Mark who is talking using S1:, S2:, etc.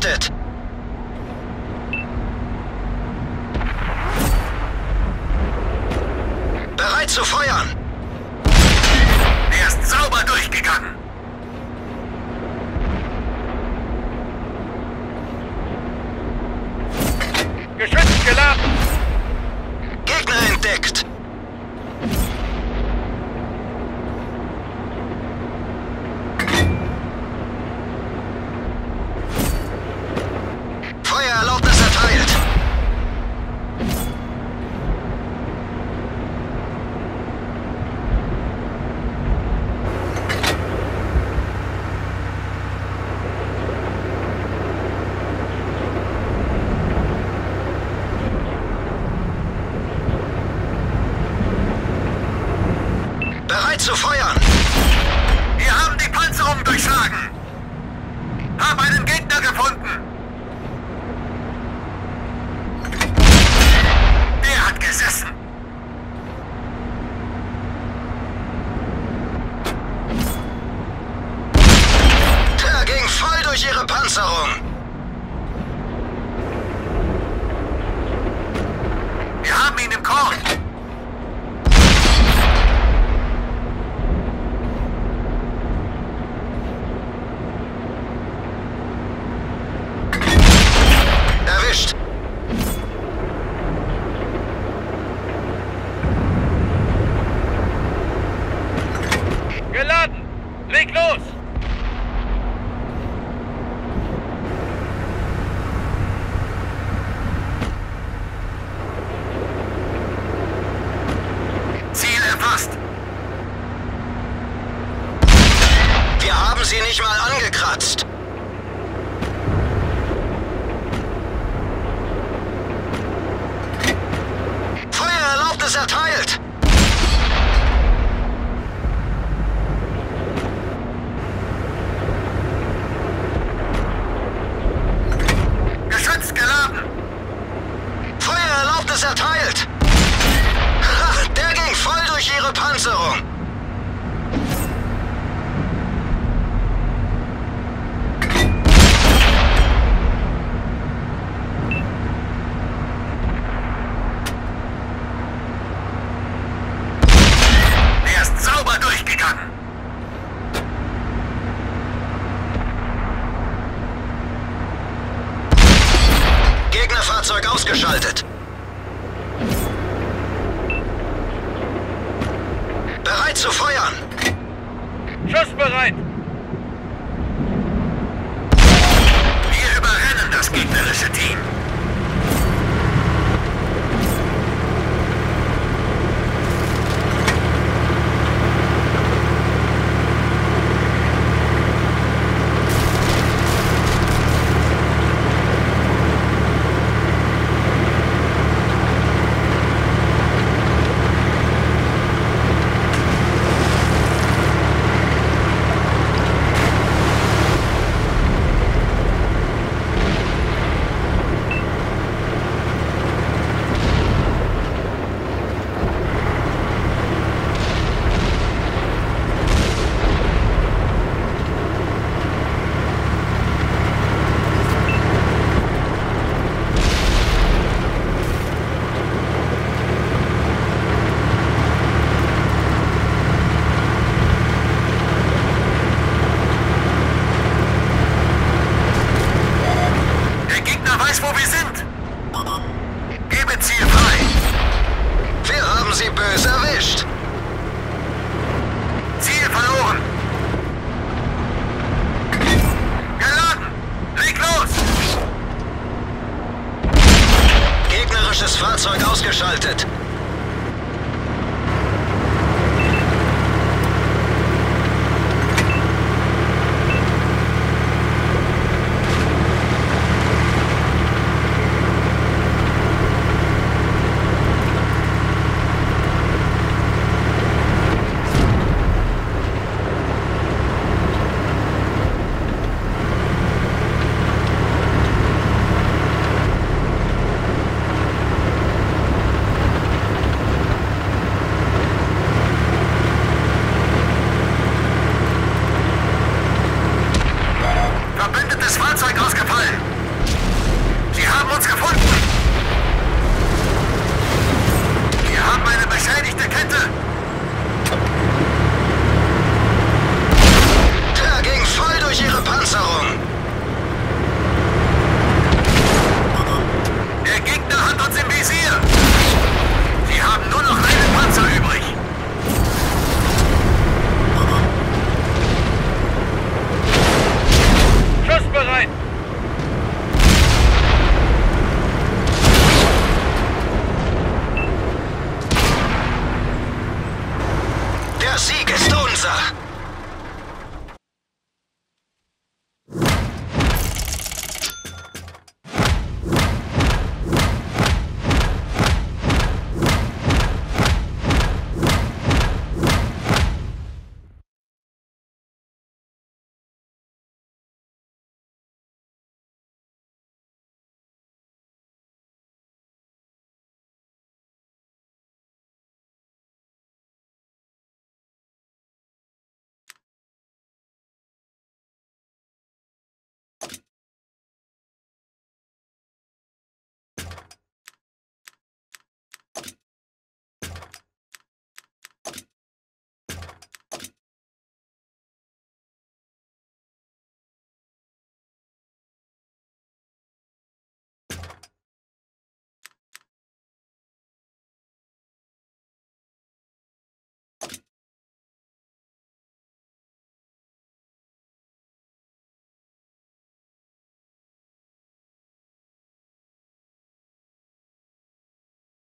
S1: crushed
S2: it! ஆ பதினஞ்சு
S1: Basis erteilt. Ha, der ging voll durch ihre Panzerung. zu feuern!
S2: Schuss bereit! Wir überrennen das gegnerische Team!
S1: Ausgeschaltet.